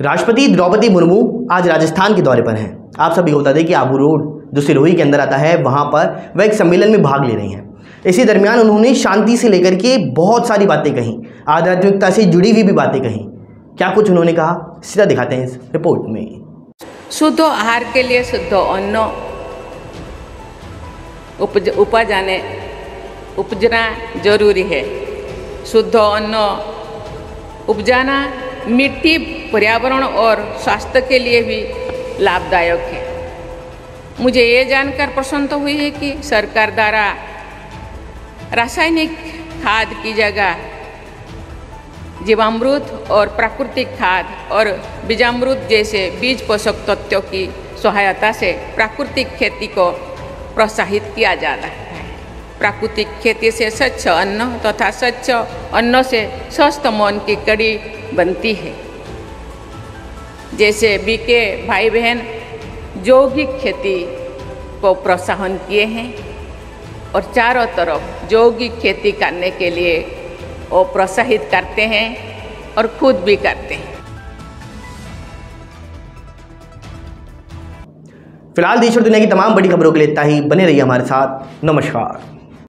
राष्ट्रपति द्रौपदी मुर्मू आज राजस्थान के दौरे पर हैं। आप सभी को बता दें कि आबू रोड, जो सिरोही के अंदर आता है, वहाँ पर वह एक सम्मेलन में भाग ले रही हैं। इसी दरमियान उन्होंने शांति से लेकर के बहुत सारी बातें कहीं, आध्यात्मिकता से जुड़ी हुई भी बातें कहीं। क्या कुछ उन्होंने कहा? सीधा दिखाते हैं इस रिपोर्ट में। शुद्ध आहार के लिए शुद्ध अन्न, उपज, उपजाने, उपजना ज़रूरी है। शुद्ध अन्न, उपजाना मिट्टी पर्यावरण और स्वास्थ्य के लिए भी लाभदायक है। मुझे ये जानकर प्रसन्न हुई है कि सरकार द्वारा रासायनिक खाद की जगह जीवामृत और प्राकृतिक खाद और बीजामृत जैसे बीज पोषक तत्वों की सहायता से प्राकृतिक खेती को प्रोत्साहित किया जा रहा है। प्राकृतिक खेती से स्वच्छ अन्न तथा स्वच्छ अन्न से स्वस्थ मन की कड़ी बनती है। जैसे बीके भाई बहन यौगिक खेती को प्रोत्साहन किए हैं और चारों तरफ़ यौगिक खेती करने के लिए वो प्रोत्साहित करते हैं और खुद भी करते हैं। फ़िलहाल देश और दुनिया की तमाम बड़ी खबरों के लिए इतना ही। बने रहिए हमारे साथ। नमस्कार।